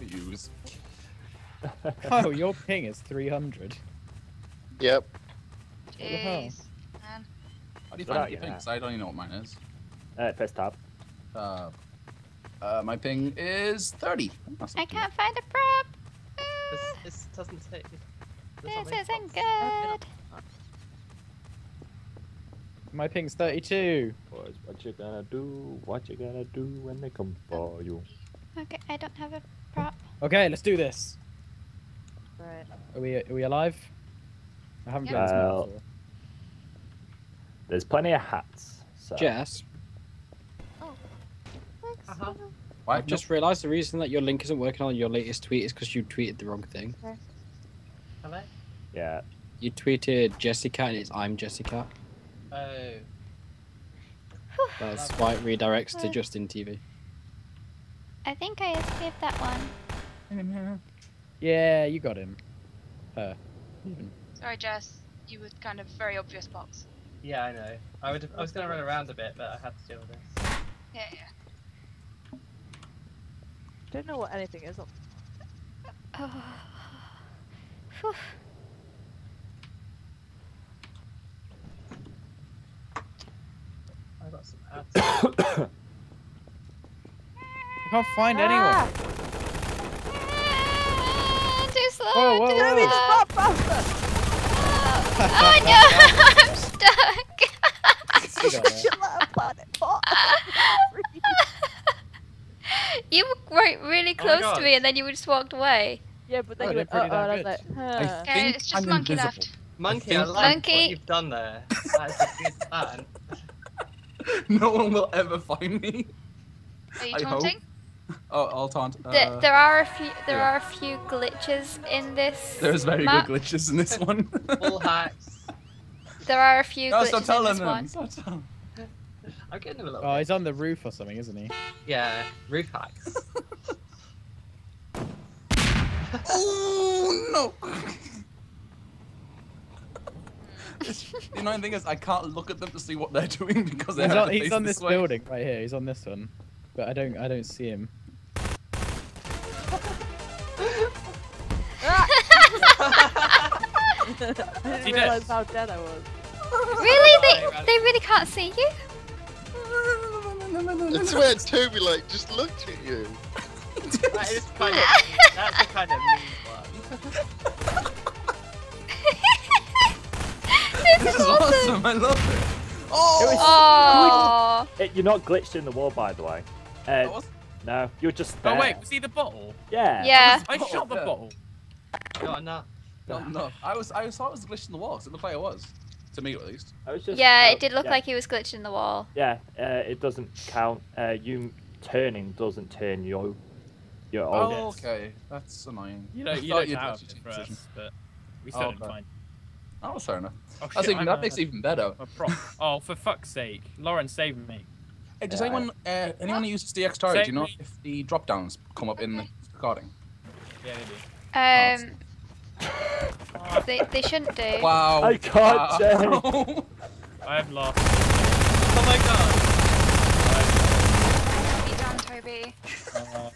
use. Oh, your ping is 300. Yep. Jeez. Man. How do you find about your you? ping? 'Cause I don't even know what mine is. Uh, press tab. Uh, uh, my ping is 30. That's not I too can't find a prop. This, this doesn't say. This isn't good. My ping's 32. Boys, what you gonna do? What you gonna do when they come for you? Okay, I don't have a prop. Okay, let's do this. Right. Are we are we alive? I haven't Yeah. played this map Well. There's plenty of hats. So. Jess, Oh. Thanks. Uh-huh. Why? I've just realised the reason that your link isn't working on your latest tweet is because you tweeted the wrong thing. Have I? Yeah. You tweeted JessiCat and it's ImJessicat. Oh. That's why it redirects to Justin TV. I think I escaped that one. Yeah, you got him. Her. Even. Sorry, Jess. You were kind of very obvious box. Yeah, I know. I would. I was gonna run around a bit, but I had to deal with this. Yeah, yeah. Don't know what anything is. Oh. Uh, Phew. I got some ads. I can't find anyone. Ah! Ah, Too slow. Whoa, whoa, too whoa. Give slow. spot faster! Oh no, I'm stuck. You got it. You let a planet fall. you were right really Oh close to me, and then you just walked away. yeah, but then Oh, you they're went, oh, pretty and I was like, huh. Okay, think it's just I'm monkey invisible. left. Monkey, I like Monkey. what you've done there. That is a good plan. no one will ever find me. Are you I hope. Taunting? Oh, I'll taunt. Uh, Th- there are a few. There yeah. are a few glitches in this. There's very map. good glitches in this one. Full hacks. There are a few no, glitches stop in telling this them. one. Stop telling I'm getting him a little. Oh, bit. he's on the roof or something, isn't he? Yeah, roof hacks. Oh no! the annoying thing is I can't look at them to see what they're doing because they He's have on, he's on this way. building right here. He's on this one, but I don't I don't see him. I didn't realize how dead I was. Really? They they really can't see you? I swear Toby like just looked at you. that is kind of. That's a kind of mean one. this This is is awesome. awesome. I love it. It Oh, was- Oh. It, you're not glitched in the wall, by the way. That Uh, was- no, you're just there. Oh wait, was he the bottle? Yeah. Yeah. I Oh, shot the yeah. bottle. Not enough. no, no. I was I thought it was a glitch in the walls. It looked like it was. To me, at least. I was just, Yeah, oh, it did look yeah. like he was glitched in the wall. Yeah, uh, it doesn't count. Uh, you turning doesn't turn you. Your old. Oh, okay. That's annoying. You know, you thought don't you'd have actually it change for position. us, but we still Oh, didn't okay. find. Oh, fair enough. Oh, That's shit, even, that a- makes it even better. a prop. Oh, for fuck's sake, Lauren, save me. Hey, does Yeah, anyone uh, anyone who uses DX target, do you know if the drop downs come up in the recording? Yeah, they do. Um. They, they shouldn't do. Wow. I can't wow. I have lost. Oh my god. You done, Toby.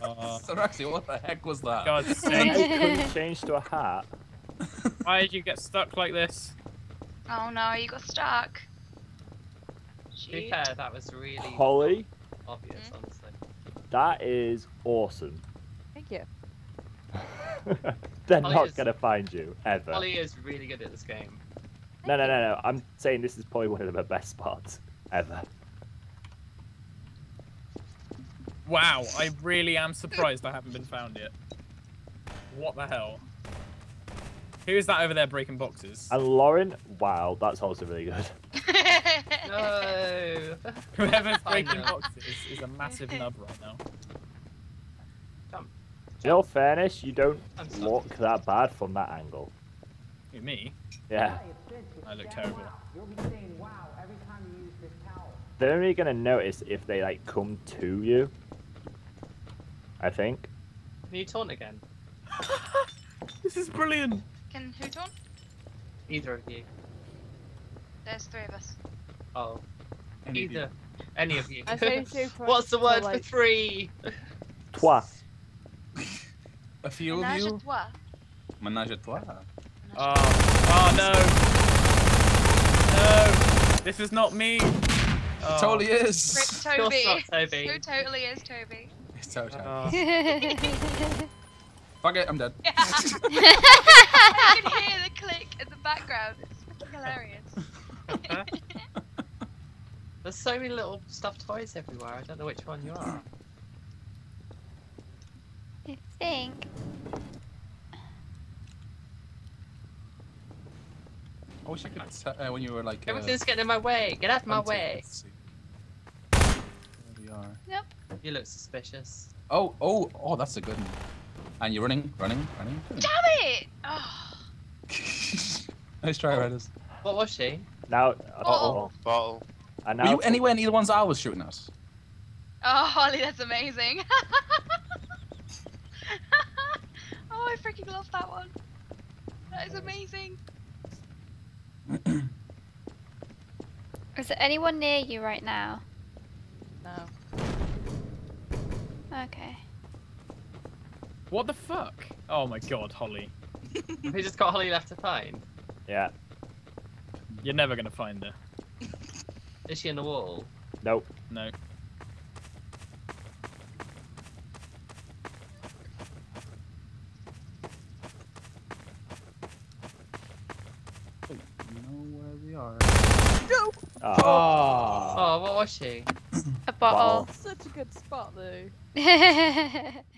Uh, so actually, what the heck was that? God's I sake. couldn't change to a hat. Why did you get stuck like this? Oh no, you got stuck. To be fair, that was really Holly, obvious, mm. honestly. that is awesome. Thank you. They're Holly not is- gonna find you ever. Holly is really good at this game. No, no, no, no. I'm saying this is probably one of the best spots ever. Wow, I really am surprised I haven't been found yet. What the hell? Who is that over there breaking boxes? And Lauren, wow, that's also really good. No. Whoever's breaking boxes is a massive nub right now. In all fairness, you don't I'm look that bad from that angle. Who, me? Yeah. I look terrible. They're only gonna notice if they like come to you. I think. Can you taunt again? This is brilliant. Can who taunt? Either of you. There's three of us. Oh, Any of either. Any of you. I say two for- What's the word like- for three? Toi. a few Menage of a you. trois. Menage a trois. Oh, oh no. No. This is not me. Oh. Totally is. Toby. not Toby. Who totally is Toby? It's totally. Oh. Fuck it, I'm dead. I can hear the click in the background. It's fucking hilarious. There's so many little stuffed toys everywhere. I don't know which one you are. I think. I wish I could t- uh, when you were like. Uh, Everything's getting in my way. Get out of my way. There we are. Yep. You look suspicious. Oh, oh, oh, that's a good one. And you're running, running, running. Damn it! Oh, nice try, Radders. What was she? Now, Bottle. Bottle. And Were you anywhere near the ones I was shooting at? oh, Holly, that's amazing. oh, I freaking love that one. That is amazing. Is there anyone near you right now? No. Okay. What the fuck? Oh my god, Holly. Who just got Holly left to find? Yeah. You're never gonna find her. Is she in the wall? Nope. No. You know where. Oh. Oh. Oh, what was she? A bottle. Such a good spot, though. That's